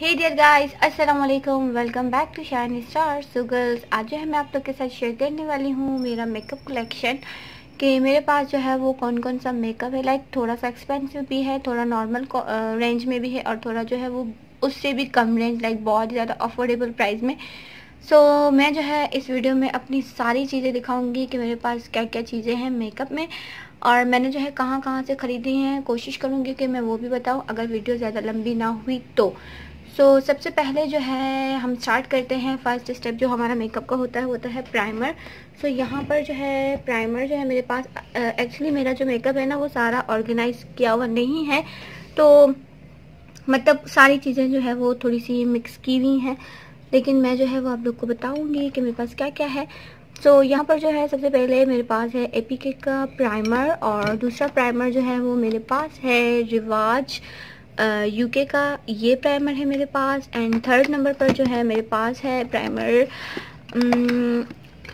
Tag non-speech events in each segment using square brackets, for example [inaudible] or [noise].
हे dear guys अस्सलाम वालेकुम welcome back to shine star so girls आज जो है मैं आप लोग के साथ शेयर करने वाली हूँ मेरा मेकअप कलेक्शन कि मेरे पास जो है वो कौन कौन सा मेकअप है। लाइक थोड़ा सा एक्सपेंसिव भी है थोड़ा नॉर्मल रेंज में भी है और थोड़ा जो है वो उससे भी कम रेंज लाइक बहुत ज़्यादा अफोर्डेबल प्राइस में। सो so, मैं जो है इस वीडियो में अपनी सारी चीज़ें दिखाऊँगी कि मेरे पास क्या क्या चीज़ें हैं मेकअप में। और मैंने जो है कहाँ कहाँ से ख़रीदी हैं कोशिश करूँगी कि मैं वो भी बताऊँ। अगर वीडियो ज़्यादा लंबी ना हुई तो। सो so, सबसे पहले जो है हम स्टार्ट करते हैं फ़र्स्ट स्टेप जो हमारा मेकअप का होता है होता है प्राइमर सो so, यहाँ पर जो है प्राइमर जो है मेरे पास एक्चुअली मेरा जो मेकअप है ना वो सारा ऑर्गेनाइज किया हुआ नहीं है. तो मतलब सारी चीज़ें जो है वो थोड़ी सी मिक्स की हुई हैं. लेकिन मैं जो है वो आप लोग को बताऊँगी कि मेरे पास क्या क्या है. सो so, यहाँ पर जो है सबसे पहले मेरे पास है एपीके का प्राइमर और दूसरा प्राइमर जो है वो मेरे पास है रिवाज यूके का ये प्राइमर है मेरे पास एंड थर्ड नंबर पर जो है मेरे पास है प्राइमर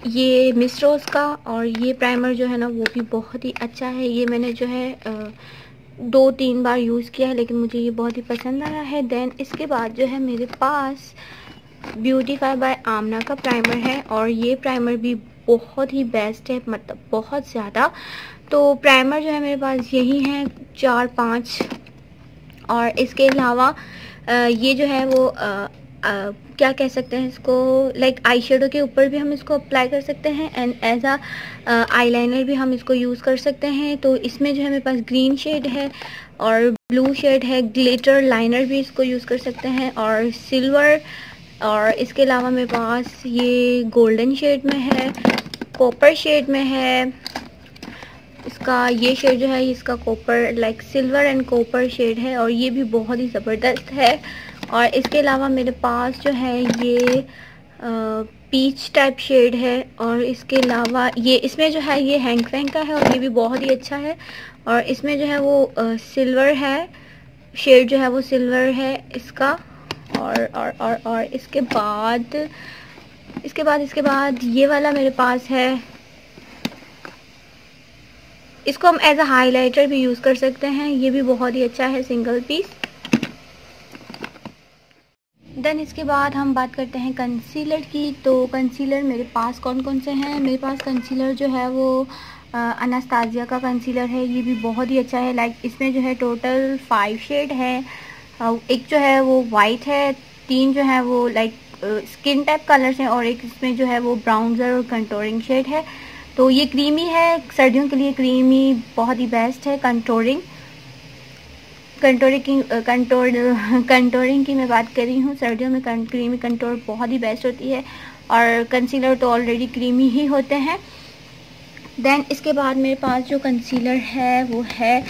ये मिसरोज का और ये प्राइमर जो है ना वो भी बहुत ही अच्छा है। ये मैंने जो है दो तीन बार यूज़ किया है लेकिन मुझे ये बहुत ही पसंद आया है। देन इसके बाद जो है मेरे पास ब्यूटीफाई बाय आमना का प्राइमर है और ये प्राइमर भी बहुत ही बेस्ट है मतलब बहुत ज़्यादा। तो प्राइमर जो है मेरे पास यही है, चार पाँच और इसके अलावा ये जो है वो आ, आ, क्या कह सकते हैं इसको लाइक आई शेडो के ऊपर भी हम इसको अप्लाई कर सकते हैं and as uh eyeliner भी हम इसको यूज़ कर सकते हैं। तो इसमें जो है मेरे पास ग्रीन शेड है और ब्लू शेड है ग्लिटर लाइनर भी इसको यूज़ कर सकते हैं और सिल्वर और इसके अलावा मेरे पास ये गोल्डन शेड में है कॉपर शेड में है इसका ये शेड जो है इसका copper like silver and copper shade है और ये भी बहुत ही ज़बरदस्त है। और इसके अलावा मेरे पास जो है, ये पीच टाइप शेड है और इसके अलावा ये, इसमें जो है, ये हैंग फैंग का है और ये भी बहुत ही अच्छा है। और इसमें जो है वो सिल्वर है शेड जो है वो सिल्वर है इसका। और और और और इसके बाद इसके बाद इसके बाद ये वाला मेरे पास है। इसको हम एज अ हाईलाइटर भी यूज़ कर सकते हैं। ये भी बहुत ही अच्छा है सिंगल पीस देन इसके बाद हम बात करते हैं कंसीलर की। तो कंसीलर मेरे पास कौन कौन से हैं? मेरे पास कंसीलर जो है वो अनास्ताजिया का कंसीलर है। ये भी बहुत ही अच्छा है। लाइक इसमें जो है टोटल फाइव शेड है। एक जो है वो वाइट है। तीन जो है वो लाइक स्किन टाइप कलर्स हैं और एक इसमें जो है वो ब्राउनजर और कंटोरिंग शेड है। तो ये क्रीमी है, सर्दियों के लिए क्रीमी बहुत ही बेस्ट है कंट्रोलिंग कंट्रोलिंग की कंटोर कंटोरिंग की मैं बात कर रही हूँ, सर्दियों में क्रीमी कंट्रोल बहुत ही बेस्ट होती है और कंसीलर तो ऑलरेडी क्रीमी ही होते हैं। देन इसके बाद मेरे पास जो कंसीलर है, वो है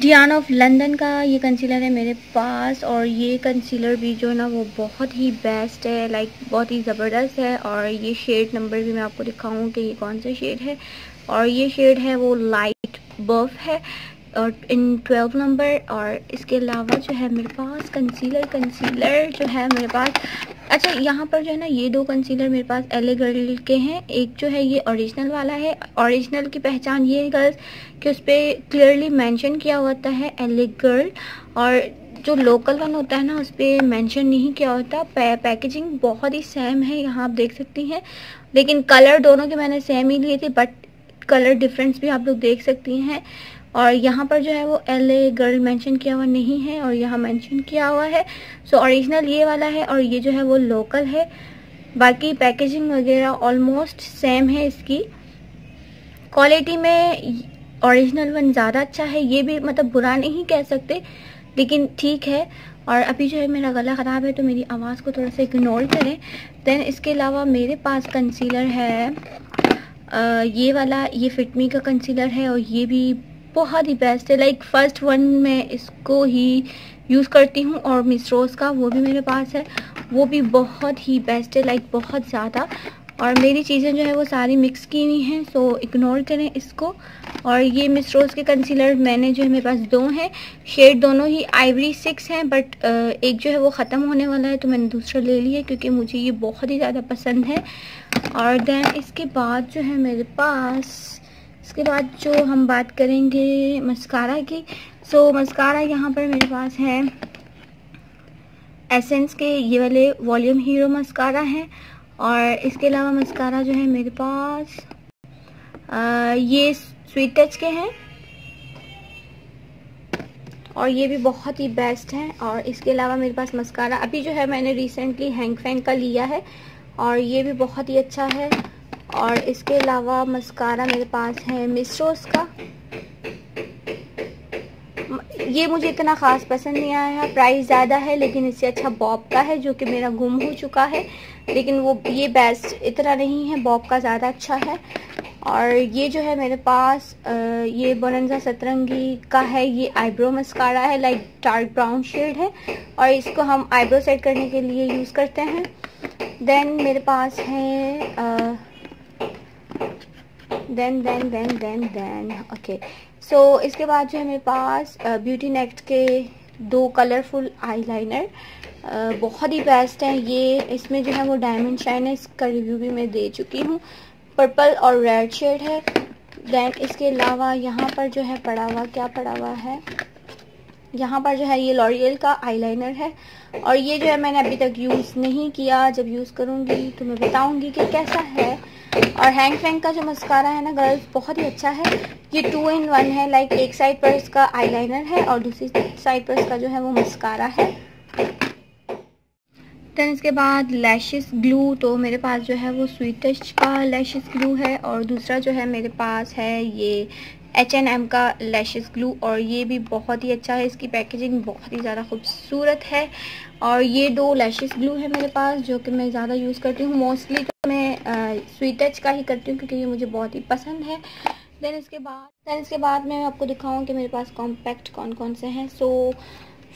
डियान ऑफ़ लंदन का ये कंसीलर है मेरे पास और ये कंसीलर भी जो है ना वो बहुत ही बेस्ट है लाइक बहुत ही ज़बरदस्त है और ये शेड नंबर भी मैं आपको दिखाऊँ कि ये कौन सा शेड है और ये शेड है वो लाइट बफ है। और इन ट्वेल्व नंबर और इसके अलावा जो है मेरे पास कंसीलर कंसीलर जो है मेरे पास अच्छा यहाँ पर जो है ना ये दो कंसीलर मेरे पास एले गर्ल के हैं। एक जो है ये ओरिजिनल वाला है। ओरिजिनल की पहचान ये गर्ल्स कि उस पर क्लियरली मैंशन किया होता है एले गर्ल और जो लोकल वन होता है ना उस पर मैंशन नहीं किया होता। पै, पैकेजिंग बहुत ही सेम है यहाँ आप देख सकती हैं। लेकिन कलर दोनों के मैंने सेम ही लिए थे बट कलर डिफरेंस भी आप लोग देख सकती हैं। और यहाँ पर जो है वो एल ए गर्ल मैंशन किया हुआ नहीं है और यहाँ मैंशन किया हुआ है। सो so, ये वाला है और ये जो है वो लोकल है। बाकी पैकेजिंग वगैरह ऑलमोस्ट सेम है इसकी। क्वालिटी में ओरिजिनल वन ज़्यादा अच्छा है ये भी मतलब बुरा नहीं कह सकते लेकिन ठीक है। और अभी जो है मेरा गला ख़राब है तो मेरी आवाज़ को थोड़ा सा इग्नोर करें। देन इसके अलावा मेरे पास कंसीलर है। आ, ये वाला ये फिटमी का कंसीलर है और ये भी बहुत ही बेस्ट है। लाइक फ़र्स्ट वन मैं इसको ही यूज़ करती हूँ और मिस रोज़ का वो भी मेरे पास है। वो भी बहुत ही बेस्ट है लाइक बहुत ज़्यादा। और मेरी चीज़ें जो है वो सारी मिक्स की हुई हैं सो इग्नोर करें इसको। और ये मिस रोज़ के कंसीलर मैंने जो है, मेरे पास दो हैं। शेड दोनों ही आइवरी सिक्स हैं बट एक जो है वो ख़त्म होने वाला है तो मैंने दूसरा ले लिया क्योंकि मुझे ये बहुत ही ज़्यादा पसंद है। और देन इसके बाद जो है मेरे पास इसके बाद जो हम बात करेंगे मस्कारा की सो मस्कारा यहाँ पर मेरे पास है। एसेंस के ये वाले वॉल्यूम हीरो मस्कारा है और इसके अलावा मस्कारा जो है मेरे पास आ, ये स्वीट टच के हैं और ये भी बहुत ही बेस्ट है और इसके अलावा मेरे पास मस्कारा अभी जो है मैंने रिसेंटली हैंग फैंग का लिया है और ये भी बहुत ही अच्छा है। और इसके अलावा मस्कारा मेरे पास है मिस्रोस का। ये मुझे इतना ख़ास पसंद नहीं आया प्राइस ज़्यादा है, लेकिन इससे अच्छा बॉब का है, जो कि मेरा गुम हो चुका है। लेकिन वो, ये बेस्ट इतना नहीं है बॉब का ज़्यादा अच्छा है। और ये जो है मेरे पास ये बोनंजा सतरंगी का है, ये आईब्रो मस्कारा है लाइक डार्क ब्राउन शेड है। और इसको हम आईब्रो सेट करने के लिए यूज़ करते हैं। देन मेरे पास है then then then then then okay so इसके बाद जो है मेरे पास ब्यूटी नेक्ट के दो कलरफुल आईलाइनर बहुत ही बेस्ट हैं। ये, इसमें जो है वो डायमंड शाइन है, इसका रिव्यू भी मैं दे चुकी हूँ। पर्पल और रेड शेड है। देन इसके अलावा यहाँ पर जो है पड़ा हुआ, क्या पड़ा हुआ है? यहाँ पर जो है ये लॉरियल का आईलाइनर है। और ये जो है मैंने अभी तक यूज़ नहीं किया। जब यूज़ करूँगी तो मैं बताऊँगी कि कैसा है। और हैंग फैंग का जो मस्कारा है ना गर्ल्स बहुत ही अच्छा है। ये टू इन वन है लाइक एक साइड पर इसका आईलाइनर है और दूसरी साइड पर इसका जो है वो मस्कारा है। देन इसके बाद लैशेस ग्लू तो मेरे पास जो है वो स्वीट टच का लैशेस ग्लू है और दूसरा जो है मेरे पास है ये एच एन एम का लैशेस ग्लू और ये भी बहुत ही अच्छा है। इसकी पैकेजिंग बहुत ही ज़्यादा खूबसूरत है और ये दो लैशेस ग्लू है मेरे पास, जो कि मैं ज़्यादा यूज़ करती हूँ। मोस्टली स्वीट टच का ही करती हूँ क्योंकि ये मुझे बहुत ही पसंद है। देन इसके बाद देन इसके बाद मैं आपको दिखाऊँ कि मेरे पास कॉम्पैक्ट कौन कौन से हैं। सो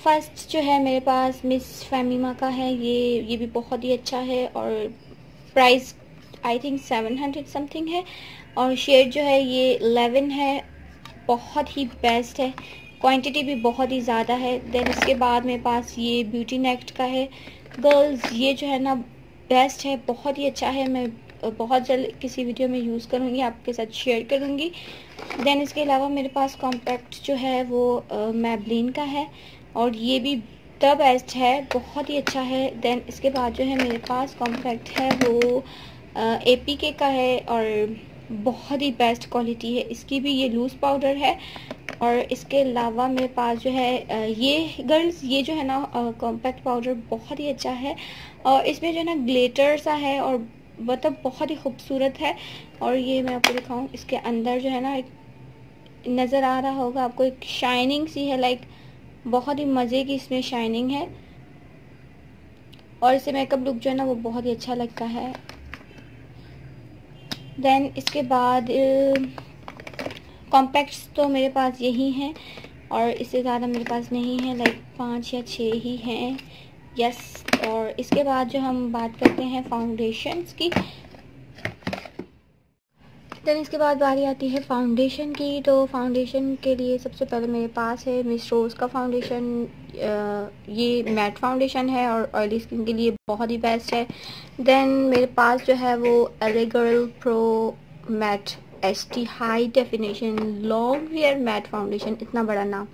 फ़र्स्ट जो है मेरे पास मिस फैमिमा का है। ये ये भी बहुत ही अच्छा है और price I think seven hundred something है। और शेड जो है ये एलेवन है। बहुत ही बेस्ट है। क्वांटिटी भी बहुत ही ज़्यादा है। देन इसके बाद मेरे पास ये ब्यूटी नेक्ट का है। गर्ल्स ये जो है ना बेस्ट है। बहुत ही अच्छा है। मैं बहुत जल्द किसी वीडियो में यूज़ करूँगी, आपके साथ शेयर करूँगी। देन इसके अलावा मेरे पास कॉम्पैक्ट जो है वो मैबलिन का है और ये भी द बेस्ट है, बहुत ही अच्छा है। देन इसके बाद जो है मेरे पास कॉम्पैक्ट है वो ए पी के का है और बहुत ही बेस्ट क्वालिटी है। इसकी भी ये लूज़ पाउडर है और इसके अलावा मेरे पास जो है ये गर्ल्स ये जो है ना कॉम्पैक्ट पाउडर बहुत ही अच्छा है। और इसमें जो है ना ग्लेटर सा है और मतलब बहुत ही खूबसूरत है और ये मैं आपको दिखाऊँ, इसके अंदर जो है ना एक नज़र आ रहा होगा आपको, एक शाइनिंग सी है लाइक बहुत ही मज़े की इसमें शाइनिंग है। और इसे मेकअप लुक जो है ना वो बहुत ही अच्छा लगता है। देन इसके बाद कॉम्पैक्ट्स तो मेरे पास यही हैं और इससे ज़्यादा मेरे पास नहीं है लाइक पाँच या छः ही हैं। यस और इसके बाद जो हम बात करते हैं फाउंडेशंस की देन इसके बाद बारी आती है फाउंडेशन की। तो फाउंडेशन के लिए सबसे पहले मेरे पास है मिस रोज़ का फाउंडेशन ये मैट फाउंडेशन है और ऑयली स्किन के लिए बहुत ही बेस्ट है। देन मेरे पास जो है वो LA girl pro matte H T high definition long wear matte foundation इतना बड़ा नाम।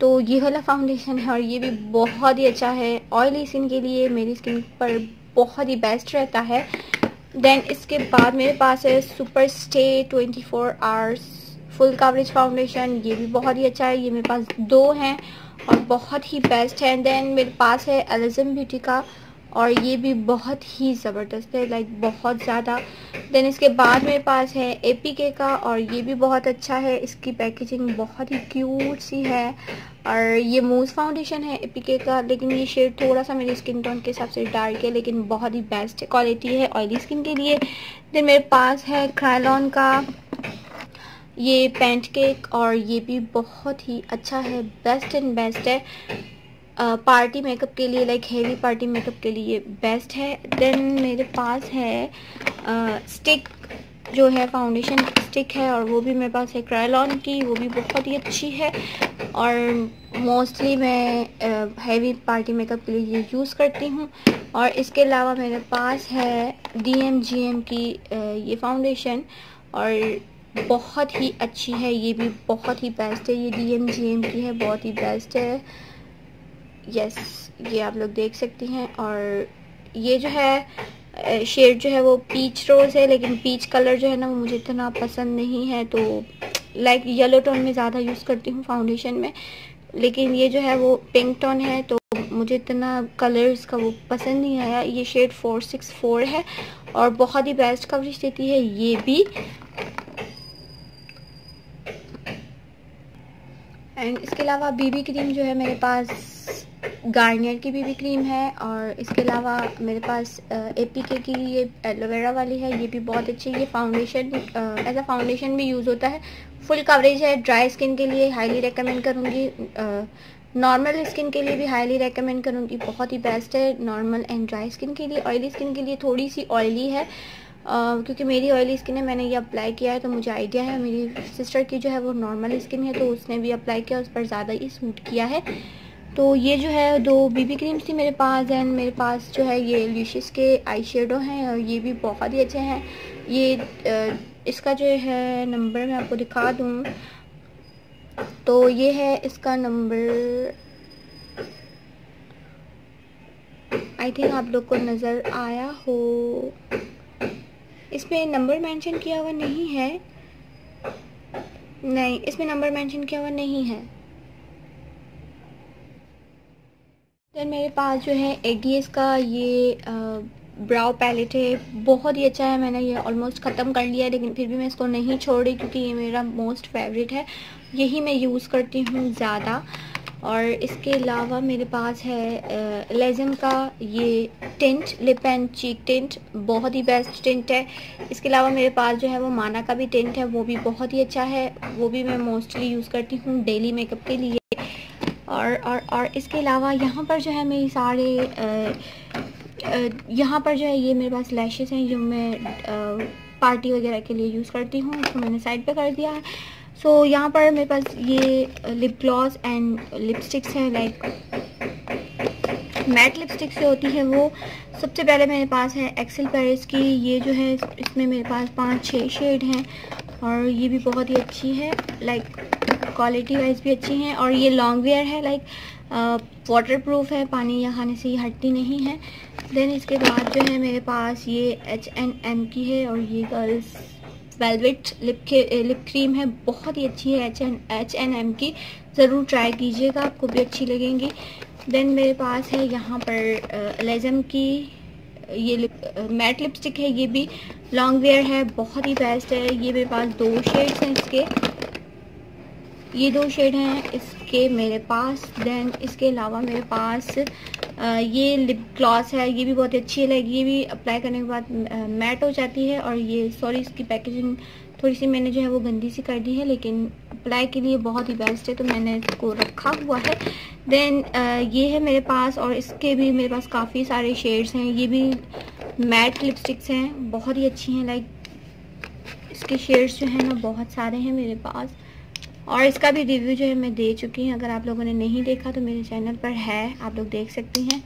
तो ये वाला फाउंडेशन है और ये भी बहुत ही अच्छा है। ऑयली स्किन के लिए मेरी स्किन पर बहुत ही बेस्ट रहता है। देन इसके बाद मेरे पास है super stay 24 four hours full coverage foundation ये भी बहुत ही अच्छा है। ये मेरे पास दो हैं और बहुत ही बेस्ट है। देन मेरे पास है एलिजम ब्यूटी का और ये भी बहुत ही ज़बरदस्त है लाइक बहुत ज़्यादा। देन इसके बाद मेरे पास है ए पी के का और ये भी बहुत अच्छा है। इसकी पैकेजिंग बहुत ही क्यूट सी है और ये मूज फाउंडेशन है ए पी के का, लेकिन ये शेड थोड़ा सा मेरी स्किन टोन के हिसाब से डार्क है, लेकिन बहुत ही बेस्ट क्वालिटी है ऑयली स्किन के लिए। देन मेरे पास है क्रायलॉन का ये पेंट केक और ये भी बहुत ही अच्छा है बेस्ट एंड बेस्ट है। पार्टी मेकअप के लिए लाइक हेवी पार्टी मेकअप के लिए बेस्ट है. देन मेरे पास है स्टिक जो है फाउंडेशन स्टिक है और वो भी मेरे पास है क्रायलॉन की, वो भी बहुत ही अच्छी है. और मोस्टली मैं हेवी पार्टी मेकअप के लिए ये यूज़ करती हूँ. और इसके अलावा मेरे पास है डी एम जी एम की ये फाउंडेशन और बहुत ही अच्छी है. ये भी बहुत ही बेस्ट है. ये डी एम जी एम की है, बहुत ही बेस्ट है. यस ये आप लोग देख सकती हैं और ये जो है शेड जो है वो पीच रोज है, लेकिन पीच कलर जो है ना वो मुझे इतना पसंद नहीं है तो लाइक येलो टोन में ज़्यादा यूज़ करती हूँ फाउंडेशन में, लेकिन ये जो है वो पिंक टोन है तो मुझे इतना कलर इसका वो पसंद नहीं आया। ये शेड फोर सिक्स फोर है और बहुत ही बेस्ट कवरेज देती है, ये भी। एंड इसके अलावा बीबी क्रीम जो है मेरे पास गार्नियर की बीबी क्रीम है और इसके अलावा मेरे पास ए पी के की ये एलोवेरा वाली है, ये भी बहुत अच्छी है। ये फाउंडेशन एज अ फाउंडेशन भी यूज़ होता है। फुल कवरेज है ड्राई स्किन के लिए हाईली रेकमेंड करूँगी। नॉर्मल स्किन के लिए भी हाईली रेकमेंड करूँगी। बहुत ही बेस्ट है नॉर्मल एंड ड्राई स्किन के लिए। ऑयली स्किन के लिए थोड़ी सी ऑयली है क्योंकि मेरी ऑयली स्किन है, मैंने ये अप्लाई किया है तो मुझे आइडिया है। मेरी सिस्टर की जो है, वो नॉर्मल स्किन है तो उसने भी अप्लाई किया, उस पर ज़्यादा ही सूट किया है। तो ये जो है दो बीबी क्रीम्स थी मेरे पास एंड मेरे पास जो है ये लिशिस के आई शेडो हैं और ये भी बहुत ही अच्छे हैं। ये इसका जो है नंबर मैं आपको दिखा दूँ तो ये है इसका नंबर आई थिंक आप लोग को नज़र आया हो। इसमें नंबर मेंशन किया हुआ नहीं है। नहीं इसमें नंबर मेंशन किया हुआ नहीं है। देन मेरे पास जो है एडीएस का ये ब्राउ पैलेट है। बहुत ही अच्छा है, मैंने ये ऑलमोस्ट ख़त्म कर लिया है, लेकिन फिर भी मैं इसको नहीं छोड़ क्योंकि ये मेरा मोस्ट फेवरेट है। यही मैं यूज़ करती हूँ ज़्यादा। और इसके अलावा मेरे पास है लेजम का ये tint lip and cheek tint बहुत ही बेस्ट टेंट है। इसके अलावा मेरे पास जो है वो माना का भी टेंट है, वो भी बहुत ही अच्छा है। वो भी मैं मोस्टली यूज़ करती हूँ डेली मेकअप के लिए। और और और इसके अलावा यहाँ पर जो है मेरी सारे यहाँ पर जो है ये मेरे पास लैशेज़ हैं जो मैं पार्टी वगैरह के लिए यूज़ करती हूँ, उसको मैंने साइड पे कर दिया। है सो यहाँ पर मेरे पास ये लिप ग्लॉस एंड लिपस्टिक्स हैं लाइक मैट लिपस्टिक से होती है वो सबसे पहले मेरे पास है एक्सेल पेरिस की। ये जो है, इसमें मेरे पास पाँच छः शेड हैं और ये भी बहुत ही अच्छी है लाइक क्वालिटी वाइज भी अच्छी हैं और ये लॉन्ग वेयर है लाइक वाटर प्रूफ है, पानी यहाँ से हटती नहीं है। देन इसके बाद जो है मेरे पास ये एच एन एम की है और ये girls velvet lip lip cream है। बहुत ही अच्छी है H N H N M की। ज़रूर ट्राई कीजिएगा, आपको भी अच्छी लगेंगी। देन मेरे पास है यहाँ पर लेजम की ये लिप मैट लिपस्टिक है, ये भी लॉन्ग वेयर है। बहुत ही बेस्ट है। ये मेरे पास दो शेड्स हैं इसके। ये दो शेड हैं, इसके मेरे पास देन इसके अलावा मेरे पास ये लिप ग्लॉस है, ये भी बहुत अच्छी लाइक ये भी अप्लाई करने के बाद मैट हो जाती है और ये सॉरी इसकी पैकेजिंग थोड़ी सी मैंने जो है वो गंदी सी कर दी है, लेकिन अप्लाई के लिए बहुत ही बेस्ट है तो मैंने इसको रखा हुआ है। देन ये है मेरे पास और इसके भी मेरे पास काफ़ी सारे शेड्स हैं, ये भी मैट लिपस्टिक्स हैं, बहुत ही अच्छी हैं लाइक इसके शेड्स जो हैं ना, बहुत सारे हैं मेरे पास। और इसका भी रिव्यू जो है मैं दे चुकी हूँ। अगर आप लोगों ने नहीं देखा तो मेरे चैनल पर है। आप लोग देख सकती हैं।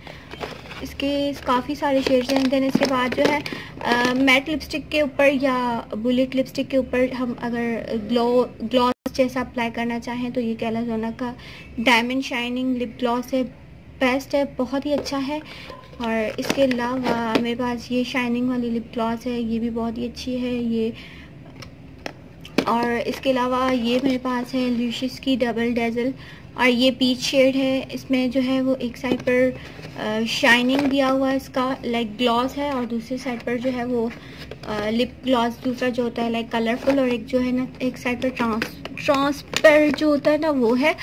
इसके काफ़ी सारे शेड्स हैं। देन इसके बाद जो है मैट लिपस्टिक के ऊपर या बुलेट लिपस्टिक के ऊपर हम अगर ग्लो ग्लॉस जैसा अप्लाई करना चाहें तो ये कैलाजोना का डायमंड शाइनिंग लिप ग्लॉस है। बेस्ट है, बहुत ही अच्छा है। और इसके अलावा मेरे पास ये शाइनिंग वाली लिप ग्लॉस है। ये भी बहुत ही अच्छी है। ये और इसके अलावा ये मेरे पास है ल्यूशिस की डबल डेजल और ये पीच शेड है। इसमें जो है वो एक साइड पर शाइनिंग दिया हुआ है इसका लाइक ग्लॉस है और दूसरी साइड पर जो है वो लिप ग्लॉस दूसरा जो होता है लाइक कलरफुल और एक जो है ना, एक साइड पर ट्रांस ट्रांसपर जो होता है ना वो है।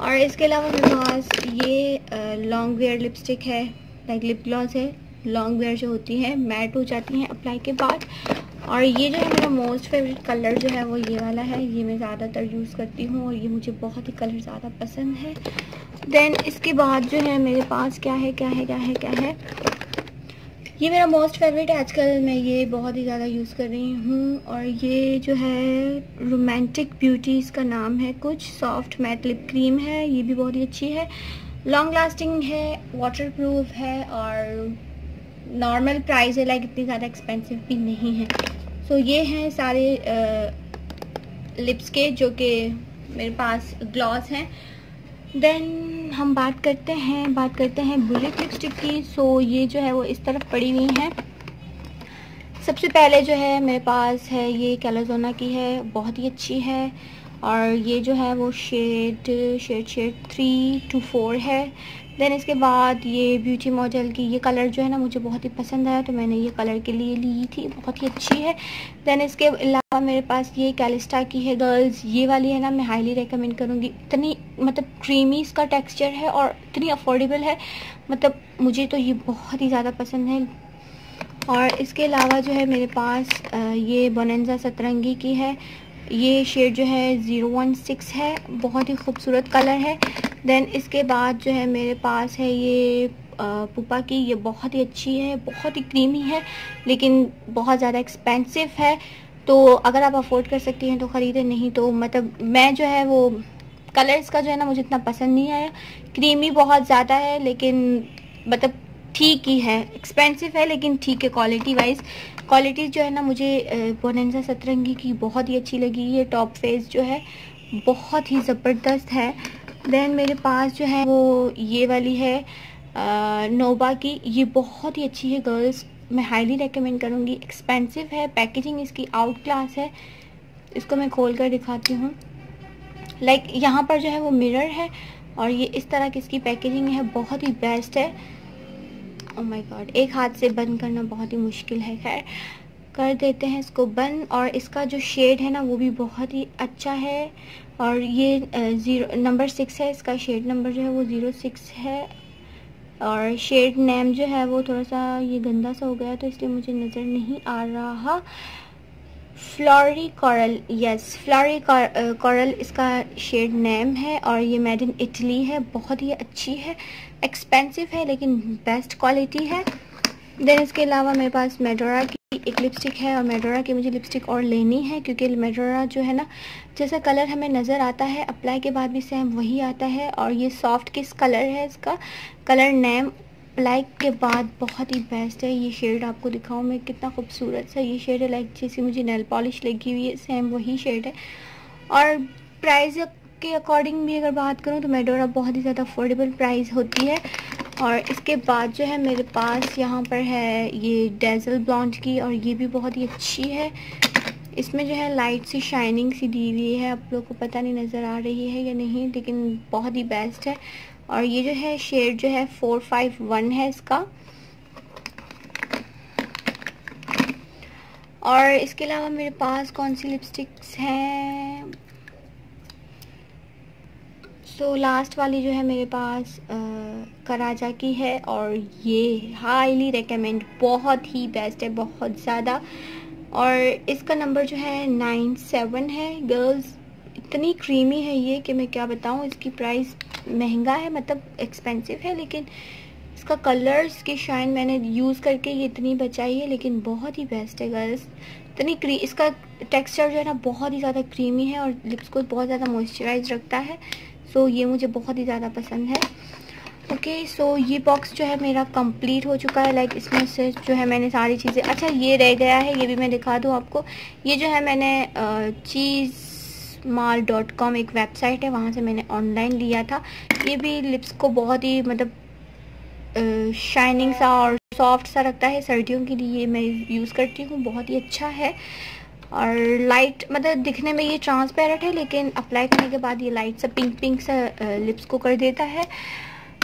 और इसके अलावा मेरे पास ये लॉन्ग वेयर लिपस्टिक है लाइक लिप ग्लॉस है। लॉन्ग वेयर जो होती है मैट हो जाती हैं अप्लाई के बाद। और ये जो है मेरा मोस्ट फेवरेट कलर जो है वो ये वाला है, ये मैं ज़्यादातर यूज़ करती हूँ और ये मुझे बहुत ही कलर ज़्यादा पसंद है। देन इसके बाद जो है मेरे पास क्या है क्या है क्या है क्या है? ये मेरा मोस्ट फेवरेट है। आजकल मैं ये बहुत ही ज़्यादा यूज़ कर रही हूँ और ये जो है रोमांटिक ब्यूटी इसका नाम है कुछ। सॉफ्ट मैट लिप क्रीम है, ये भी बहुत ही अच्छी है। लॉन्ग लास्टिंग है वाटर प्रूफ है और नॉर्मल प्राइस है लाइक इतनी ज़्यादा एक्सपेंसिव भी नहीं है। सो so, ये हैं सारे आ, लिप्स के जो कि मेरे पास ग्लॉस हैं। देन हम बात करते हैं बात करते हैं बुलेट लिपस्टिक की। सो so, ये जो है वो इस तरफ़ पड़ी हुई हैं। सबसे पहले जो है मेरे पास है ये कैलाजोना की है बहुत ही अच्छी है। और ये जो है वो shade shade shade three two four है। देन इसके बाद ये ब्यूटी मॉडल की ये कलर जो है ना मुझे बहुत ही पसंद आया तो मैंने ये कलर के लिए ली थी, बहुत ही अच्छी है। देन इसके अलावा मेरे पास ये कैलिस्टा की है गर्ल्स ये वाली है ना मैं हाईली रिकमेंड करूँगी। इतनी मतलब क्रीमी इसका टेक्सचर है और इतनी अफोर्डेबल है मतलब मुझे तो ये बहुत ही ज़्यादा पसंद है। और इसके अलावा जो है मेरे पास ये बोनजा सतरंगी की है ये शेड जो है ज़ीरो वन सिक्स है, बहुत ही खूबसूरत कलर है। देन इसके बाद जो है मेरे पास है ये पुपा की, ये बहुत ही अच्छी है, बहुत ही क्रीमी है, लेकिन बहुत ज़्यादा एक्सपेंसिव है। तो अगर आप अफोर्ड कर सकती हैं तो ख़रीदें, नहीं तो मतलब मैं जो है वो कलर्स का जो है ना मुझे इतना पसंद नहीं आया। क्रीमी बहुत ज़्यादा है, लेकिन मतलब ठीक ही है एक्सपेंसिव है लेकिन ठीक है क्वालिटी वाइज क्वालिटी जो है ना मुझे बोनेंजा सतरंगी की बहुत ही अच्छी लगी। ये टॉप फेस जो है बहुत ही ज़बरदस्त है। देन मेरे पास जो है वो ये वाली है आ, नोबा की। ये बहुत ही अच्छी है गर्ल्स मैं हाईली रेकमेंड करूँगी। एक्सपेंसिव है पैकेजिंग इसकी आउट क्लास है। इसको मैं खोल कर दिखाती हूँ। लाइक like, यहाँ पर जो है वो मिरर है। और ये इस तरह की इसकी पैकेजिंग है। बहुत ही बेस्ट है। ओ माय गॉड एक हाथ से बंद करना बहुत ही मुश्किल है, खैर। कर देते हैं इसको बंद और इसका जो शेड है ना, वो भी बहुत ही अच्छा है। और ये ज़ीरो नंबर सिक्स है, इसका शेड नंबर जो है वो ज़ीरो सिक्स है। और शेड नेम जो है वो थोड़ा सा ये गंदा सा हो गया तो इसलिए मुझे नज़र नहीं आ रहा। Floral coral yes floral coral इसका शेड नेम है और ये मेड इन इटली है, बहुत ही अच्छी है एक्सपेंसिव है लेकिन बेस्ट क्वालिटी है। देन इसके अलावा मेरे पास मेडोरा की एक लिपस्टिक है और मेडोरा की मुझे लिपस्टिक और लेनी है क्योंकि मेडोरा जो है ना, जैसा कलर हमें नज़र आता है अप्लाई के बाद भी सेम वही आता है और ये सॉफ्ट किस कलर है इसका? कलर नेम अप्लाई के बाद बहुत ही बेस्ट है ये शेड आपको दिखाऊँ मैं, कितना खूबसूरत सा ये शेड है, लाइक जैसे मुझे नेल पॉलिश लगी हुई है सेम वही शेड है। और प्राइस के अकॉर्डिंग भी अगर बात करूँ तो मेडोरा बहुत ही ज़्यादा अफोर्डेबल प्राइस होती है। और इसके बाद जो है मेरे पास यहाँ पर है ये डेजल ब्लॉन्ड की और ये भी बहुत ही अच्छी है। इसमें जो है लाइट सी शाइनिंग सी दी हुई है, आप लोग को पता नहीं नज़र आ रही है या नहीं, लेकिन बहुत ही बेस्ट है। और ये जो है शेड जो है फोर फाइव वन है इसका। और इसके अलावा मेरे पास कौन सी लिपस्टिक्स हैं? सो लास्ट वाली जो है मेरे पास आ, कराजा की है और ये हाईली रिकमेंड बहुत ही बेस्ट है बहुत ज़्यादा। और इसका नंबर जो है नाइन सेवन है गर्ल्स इतनी क्रीमी है ये कि मैं क्या बताऊँ इसकी प्राइस महँगा है मतलब एक्सपेंसिव है लेकिन इसका कलर्स की शाइन मैंने यूज़ करके ये इतनी बचाई है लेकिन बहुत ही बेस्ट है गर्ल्स इतनी क्री इसका टेक्सचर जो है ना बहुत ही ज़्यादा क्रीमी है और लिप्स को बहुत ज़्यादा मॉइस्चराइज रखता है सो ये मुझे बहुत ही ज़्यादा पसंद है. ओके okay, सो so ये बॉक्स जो है मेरा कंप्लीट हो चुका है लाइक like इसमें से जो है मैंने सारी चीज़ें अच्छा ये रह गया है ये भी मैं दिखा दूँ आपको. ये जो है मैंने चीज़ माल डॉट कॉम एक वेबसाइट है, वहाँ से मैंने ऑनलाइन लिया था। ये भी लिप्स को बहुत ही मतलब शाइनिंग सा और सॉफ्ट सा रखता है सर्दियों के लिए मैं यूज़ करती हूँ, बहुत ही अच्छा है। और लाइट मतलब दिखने में ये ट्रांसपेरेंट है, लेकिन अप्लाई करने के बाद ये लाइट सा पिंक पिंक सा लिप्स को कर देता है।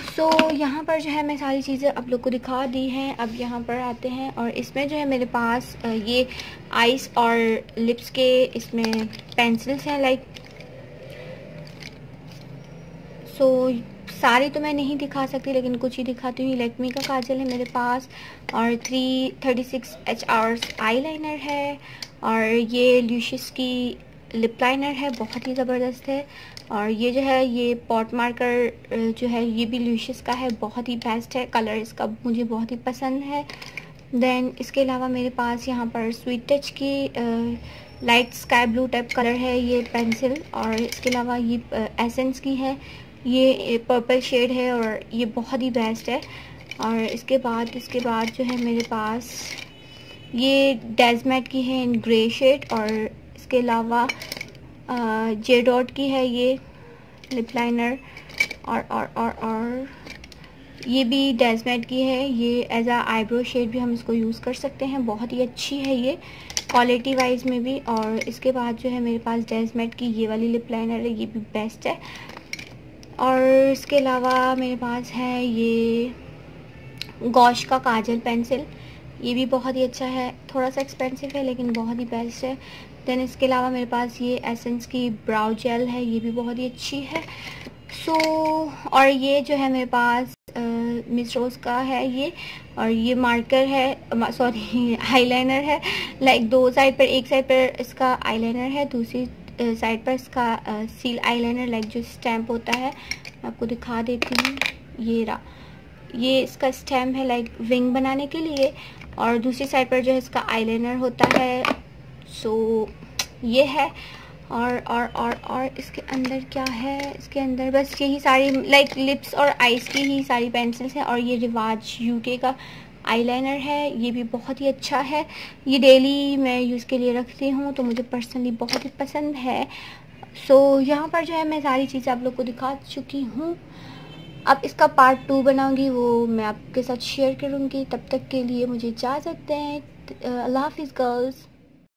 सो so, यहाँ पर जो है मैं सारी चीज़ें आप लोग को दिखा दी हैं। अब यहाँ पर आते हैं और इसमें जो है मेरे पास ये आइस और लिप्स के इसमें पेंसिल्स हैं लाइक सो so, सारी तो मैं नहीं दिखा सकती लेकिन कुछ ही दिखाती हूँ। लेकमी का काजल है मेरे पास और three thirty six H hours eye है और ये ल्यूशिस की लिप लाइनर है, बहुत ही ज़बरदस्त है। और ये जो है, ये पॉट मार्कर जो है, ये भी ल्यूशिस का है, बहुत ही बेस्ट है। कलर इसका मुझे बहुत ही पसंद है। देन इसके अलावा मेरे पास यहाँ पर स्वीट टच की light sky blue type colour है ये पेंसिल और इसके अलावा ये एसेंस की है। ये पर्पल शेड है और ये बहुत ही बेस्ट है। और इसके बाद इसके बाद जो है मेरे पास ये डेजमेट की है इन ग्रे शेड और इसके अलावा जे डॉट की है ये लिप लाइनर और और और और ये भी डेजमेट की है। ये एज आ आईब्रो शेड भी हम इसको यूज़ कर सकते हैं। बहुत ही अच्छी है ये क्वालिटी वाइज में भी। और इसके बाद जो है मेरे पास डेजमेट की ये वाली लिप लाइनर है, ये भी बेस्ट है। और इसके अलावा मेरे पास है ये गौश का काजल पेंसिल ये भी बहुत ही अच्छा है। थोड़ा सा एक्सपेंसिव है, लेकिन बहुत ही बेस्ट है। देन इसके अलावा मेरे पास ये एसेंस की ब्राउ जेल है ये भी बहुत ही अच्छी है। सो so, और ये जो है मेरे पास मिस रोज़ का है ये और ये मार्कर है सॉरी आईलाइनर [laughs] है। लाइक दो साइड पर एक साइड पर इसका आईलाइनर है दूसरी साइड पर इसका सील आईलाइनर लाइक जो स्टैम्प होता है। मैं आपको दिखा देती हूँ ये रहा। ये इसका स्टैम्प है लाइक विंग बनाने के लिए और दूसरी साइड पर जो है इसका आईलाइनर होता है। सो so, ये है। और और और और इसके अंदर क्या है? इसके अंदर बस यही सारी लाइक लिप्स और आइज़ की ही सारी पेंसिल्स हैं। और ये रिवाज यूके का आईलाइनर है। ये भी बहुत ही अच्छा है। ये डेली मैं यूज़ के लिए रखती हूँ तो मुझे पर्सनली बहुत ही पसंद है। सो so, यहाँ पर जो है मैं सारी चीज़ें आप लोग को दिखा चुकी हूँ। अब इसका पार्ट टू बनाऊँगी वो मैं आपके साथ शेयर करूँगी। तब तक के लिए मुझे इजाज़त दें। अल्लाह हाफिज़ गर्ल्स